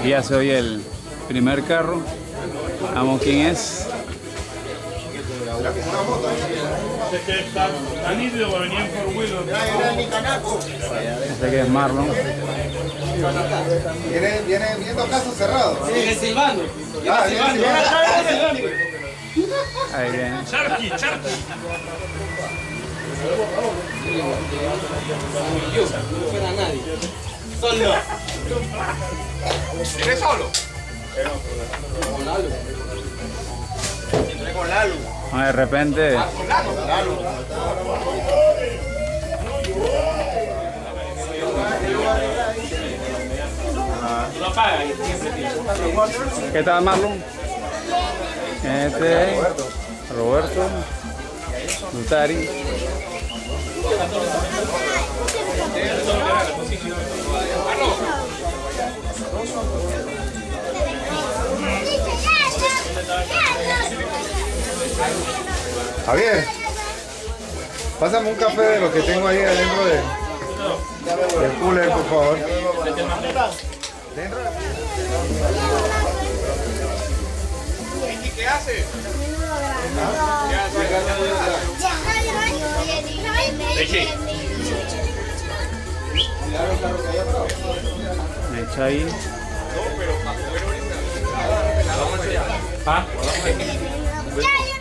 Aquí ya se oye el primer carro. Vamos, ¿quién es? Este que es Marlon. Viene, viene viendo casos cerrados. Sigue silbando. Ah, viene silbando. Ahí viene. Charqui, Charqui. No nadie. Solo. ¿Viene solo? Con Lalo. Viene con Lalo. Ah, De repente, Con. Lo y siempre ¿qué tal Marlon? Este, Roberto, Lutari. Javier, pásame un café de lo que tengo ahí adentro de, del cooler, por favor. Dentro de- ¿Qué haces? Echa ahí. Ah, Tiene boli.